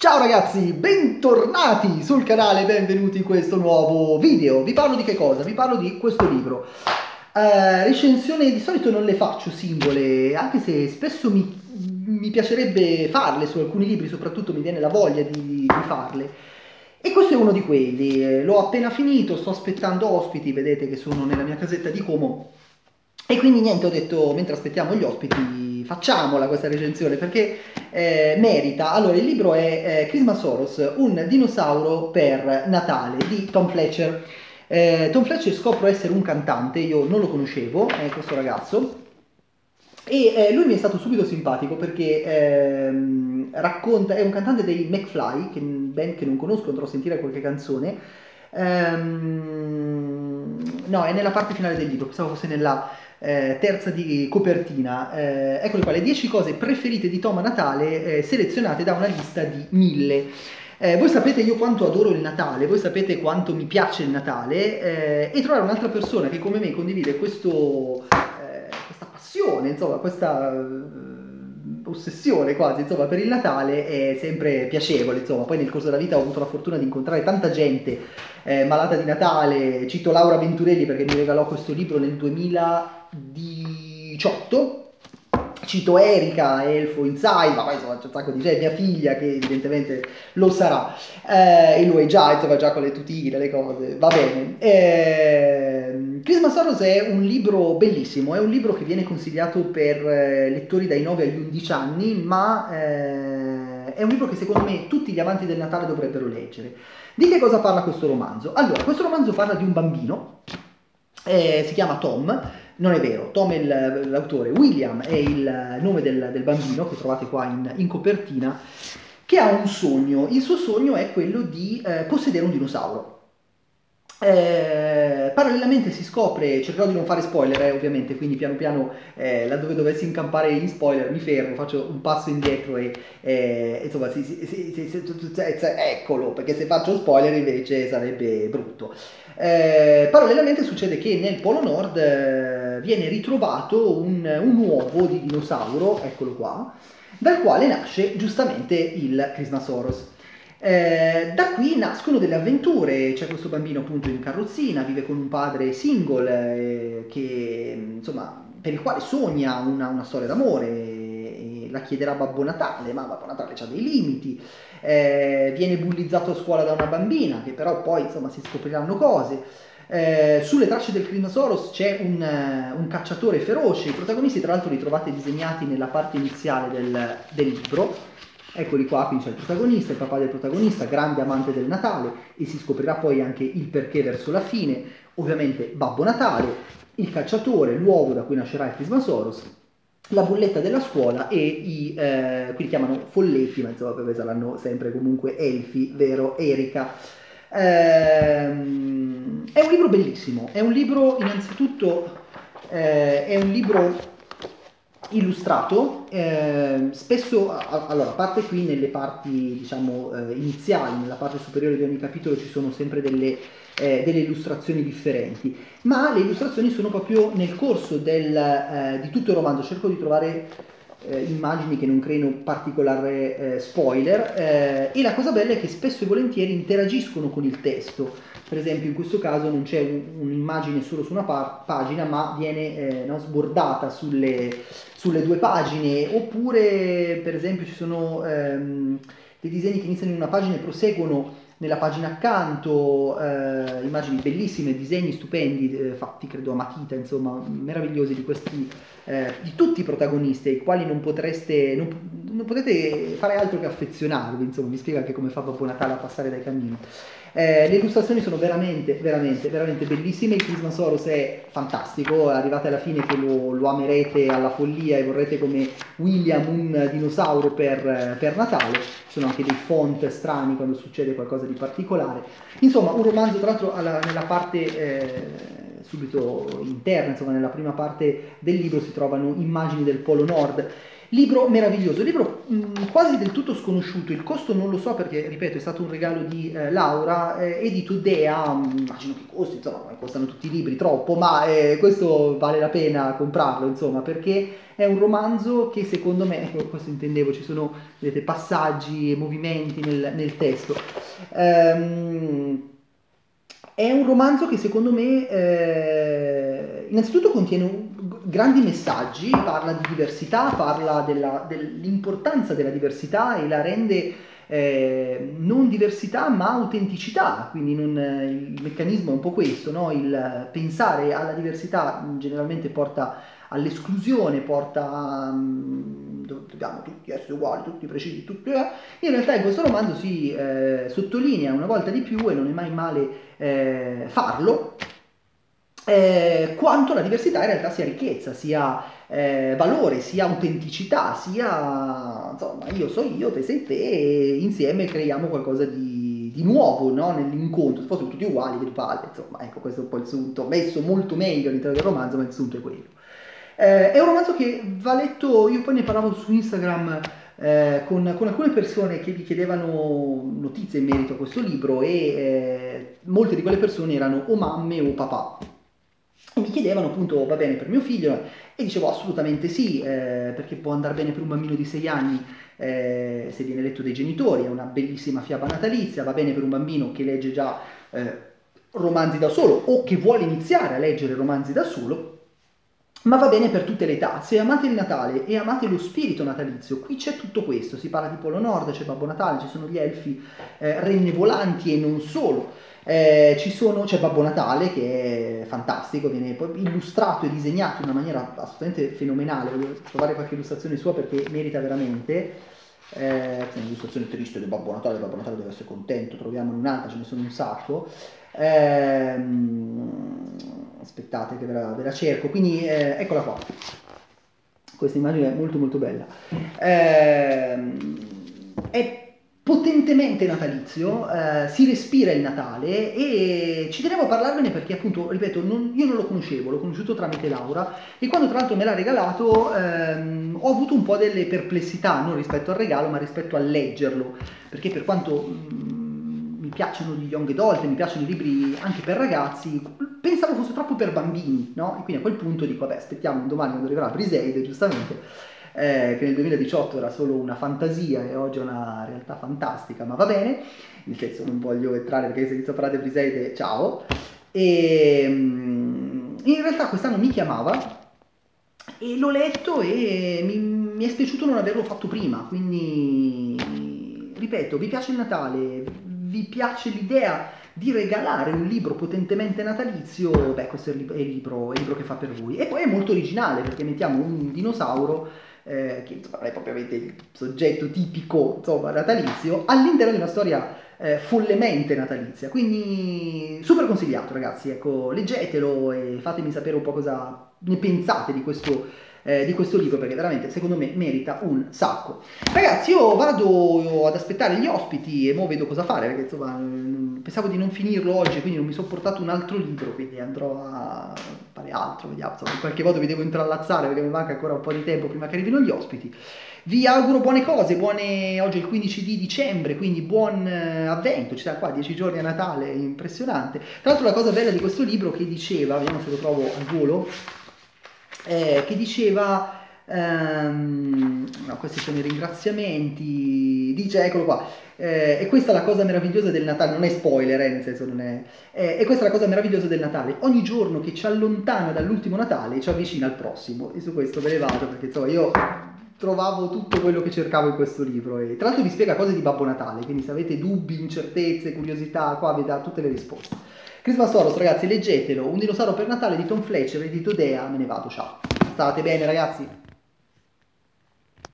Ciao ragazzi, bentornati sul canale, benvenuti in questo nuovo video. Vi parlo di che cosa? Vi parlo di questo libro. Uh, recensioni di solito non le faccio singole, anche se spesso mi, mi, piacerebbe farle su alcuni libri, soprattutto mi viene la voglia di, di farle. E questo è uno di quelli, l'ho appena finito, sto aspettando ospiti, vedete che sono nella mia casetta di Como. E quindi niente, ho detto, mentre aspettiamo gli ospiti, facciamola questa recensione perché eh, merita. Allora, il libro è eh, Christmas Soros, un dinosauro per Natale di Tom Fletcher. Eh, Tom Fletcher scopro essere un cantante, io non lo conoscevo, è questo ragazzo, e eh, lui mi è stato subito simpatico perché ehm, racconta, è un cantante dei McFly, che band che non conosco, andrò a sentire qualche canzone. Ehm, no, è nella parte finale del libro, pensavo fosse nella eh, terza di copertina. Eh, eccole qua, le 10 cose preferite di Tom a Natale eh, selezionate da una lista di mille. Eh, voi sapete io quanto adoro il Natale, voi sapete quanto mi piace il Natale eh, e trovare un'altra persona che come me condivide questo, eh, questa passione, insomma, questa ossessione quasi, insomma, per il Natale è sempre piacevole, insomma. Poi nel corso della vita ho avuto la fortuna di incontrare tanta gente eh, malata di Natale, cito Laura Venturelli perché mi regalò questo libro nel 2000 18 cito Erika, Elfo Inside, ma poi insomma c'è un sacco di gente, mia figlia che evidentemente lo sarà, eh, e lo è già, insomma già con le tutine, le cose, va bene. Eh, Christmas Horrors è un libro bellissimo, è un libro che viene consigliato per eh, lettori dai 9 agli 11 anni, ma eh, è un libro che secondo me tutti gli amanti del Natale dovrebbero leggere. Di che cosa parla questo romanzo? Allora, questo romanzo parla di un bambino, eh, si chiama Tom, non è vero, Tom è l'autore, William è il nome del, del bambino che trovate qua in, in, copertina, che ha un sogno. Il suo sogno è quello di eh, possedere un dinosauro. Eh, parallelamente si scopre, cercherò di non fare spoiler eh, ovviamente, quindi piano piano eh, laddove dovessi incampare in spoiler mi fermo, faccio un passo indietro e eh, insomma si, si, si, eccolo, perché se faccio spoiler invece sarebbe brutto. Eh, parallelamente succede che nel Polo Nord viene ritrovato un, un uovo di dinosauro, eccolo qua, dal quale nasce giustamente il Christmasaurus. Eh, da qui nascono delle avventure, c'è questo bambino appunto in carrozzina, vive con un padre single eh, che, insomma, per il quale sogna una, una storia d'amore, la chiederà Babbo Natale, ma Babbo Natale ha dei limiti, eh, viene bullizzato a scuola da una bambina, che però poi insomma si scopriranno cose. Eh, sulle tracce del Crinosaurus c'è un, un, cacciatore feroce, i protagonisti tra l'altro li trovate disegnati nella parte iniziale del, del libro, Eccoli qua, qui c'è il protagonista, il papà del protagonista, grande amante del Natale e si scoprirà poi anche il perché verso la fine, ovviamente Babbo Natale, il cacciatore, l'uovo da cui nascerà il Christmasaurus, la bolletta della scuola e i, eh, qui li chiamano folletti, ma insomma perché saranno sempre comunque elfi, vero Erika. Ehm, è un libro bellissimo, è un libro innanzitutto, eh, è un libro illustrato, eh, spesso, a, allora, a parte qui nelle parti diciamo eh, iniziali, nella parte superiore di ogni capitolo ci sono sempre delle, eh, delle illustrazioni differenti, ma le illustrazioni sono proprio nel corso del, eh, di tutto il romanzo, cerco di trovare eh, immagini che non creino particolare eh, spoiler e la cosa bella è che spesso e volentieri interagiscono con il testo, per esempio in questo caso non c'è un, un'immagine solo su una pa- pagina ma viene eh, no, sbordata sulle, sulle, due pagine. Oppure per esempio ci sono ehm, dei disegni che iniziano in una pagina e proseguono nella pagina accanto, eh, immagini bellissime, disegni stupendi eh, fatti credo a matita, insomma meravigliosi di, questi, eh, di tutti i protagonisti ai quali non potreste, non, non potete fare altro che affezionarvi, insomma vi spiega anche come fa Babbo Natale a passare dai cammini. Eh, le illustrazioni sono veramente, veramente, veramente bellissime. Il Prismasaurus è fantastico. Arrivate alla fine che lo, lo, amerete alla follia e vorrete come William un dinosauro per, per, Natale. Ci sono anche dei font strani quando succede qualcosa di particolare. Insomma, un romanzo, tra l'altro, nella parte. Eh, subito interna, insomma nella prima parte del libro si trovano immagini del Polo Nord Libro meraviglioso, libro mh, quasi del tutto sconosciuto, il costo non lo so perché, ripeto, è stato un regalo di eh, Laura, eh, edito Dea, mh, immagino che costi, insomma, costano tutti i libri troppo, ma eh, questo vale la pena comprarlo, insomma, perché è un romanzo che secondo me, ecco, questo intendevo, ci sono vedete, passaggi e movimenti nel, nel testo. Ehm, è un romanzo che secondo me eh, innanzitutto contiene grandi messaggi, parla di diversità, parla della, dell'importanza della diversità e la rende eh, non diversità ma autenticità, quindi non, il meccanismo è un po' questo, no? il pensare alla diversità generalmente porta all'esclusione, porta a mm, dobbiamo tutti essere uguali, tutti precisi, tutti... Eh. In realtà in questo romanzo si eh, sottolinea una volta di più, e non è mai male eh, farlo, eh, quanto la diversità in realtà sia ricchezza, sia eh, valore, sia autenticità, sia insomma io so io, te sei te e insieme creiamo qualcosa di, di nuovo no? nell'incontro, se fossimo tutti uguali, che palle, insomma ecco questo è un po' il sunto, messo molto meglio all'interno del romanzo, ma il sunto è quello. Eh, è un romanzo che va letto, io poi ne parlavo su Instagram eh, con, con, alcune persone che vi chiedevano notizie in merito a questo libro e eh, molte di quelle persone erano o mamme o papà. E mi chiedevano appunto, va bene per mio figlio? E dicevo assolutamente sì, eh, perché può andare bene per un bambino di 6 anni eh, se viene letto dai genitori, è una bellissima fiaba natalizia, va bene per un bambino che legge già eh, romanzi da solo o che vuole iniziare a leggere romanzi da solo, ma va bene per tutte le età. Se amate il Natale e amate lo spirito natalizio, qui c'è tutto questo. Si parla di Polo Nord, c'è Babbo Natale, ci sono gli elfi eh, renne volanti e non solo. Eh, ci sono, c'è Babbo Natale che è fantastico, viene illustrato e disegnato in una maniera assolutamente fenomenale. Voglio trovare qualche illustrazione sua perché merita veramente. Eh, un'illustrazione triste del Babbo Natale, Babbo Natale deve essere contento, troviamo un'altra, ce ne sono un sacco. Ehm, aspettate che ve la, ve la cerco, quindi eh, eccola qua. Questa immagine è molto molto bella. Ehm, è potentemente natalizio, eh, si respira il Natale e ci tenevo a parlarvene perché appunto, ripeto, non, io non lo conoscevo, l'ho conosciuto tramite Laura e quando tra l'altro me l'ha regalato ehm, ho avuto un po' delle perplessità, non rispetto al regalo ma rispetto a leggerlo, perché per quanto... Mh, mi piacciono gli young adult, mi piacciono i libri anche per ragazzi, pensavo fosse troppo per bambini, no? E quindi a quel punto dico, vabbè, aspettiamo domani quando arriverà Briseide, giustamente, eh, che nel 2018 era solo una fantasia e oggi è una realtà fantastica, ma va bene, nel senso non voglio entrare perché se inizio a parlare di Briseide, ciao. E mm, in realtà quest'anno mi chiamava e l'ho letto e mi, mi è spiaciuto non averlo fatto prima, quindi ripeto, vi piace il Natale, vi piace l'idea di regalare un libro potentemente natalizio, beh, questo è il, libro, è il libro che fa per voi. E poi è molto originale perché mettiamo un dinosauro eh, che insomma, non è propriamente il soggetto tipico insomma, natalizio, all'interno di una storia eh, follemente natalizia. Quindi super consigliato ragazzi, ecco, leggetelo e fatemi sapere un po' cosa ne pensate di questo eh, di questo libro perché veramente secondo me merita un sacco. Ragazzi, io vado ad aspettare gli ospiti e mo vedo cosa fare perché insomma mm, pensavo di non finirlo oggi, quindi non mi sono portato un altro libro, quindi andrò a fare altro, vediamo, insomma, in qualche modo vi devo intrallazzare perché mi manca ancora un po' di tempo prima che arrivino gli ospiti. Vi auguro buone cose, buone oggi è il 15 di dicembre, quindi buon eh, avvento, ci sta qua 10 giorni a Natale, impressionante. Tra l'altro la cosa bella di questo libro che diceva, vediamo se lo trovo al volo, eh, che diceva, ehm, no, questi sono i ringraziamenti, dice, eccolo qua, eh, e questa è la cosa meravigliosa del Natale, non è spoiler, eh, nel senso non è, eh, e questa è la cosa meravigliosa del Natale, ogni giorno che ci allontana dall'ultimo Natale ci avvicina al prossimo, e su questo ve ne vado, perché insomma io trovavo tutto quello che cercavo in questo libro. E tra l'altro vi spiega cose di Babbo Natale, quindi se avete dubbi, incertezze, curiosità, qua vi dà tutte le risposte. Christmas Horus, ragazzi, leggetelo. Un dinosauro per Natale di Tom Fletcher, edito Dea. Me ne vado, ciao. State bene, ragazzi?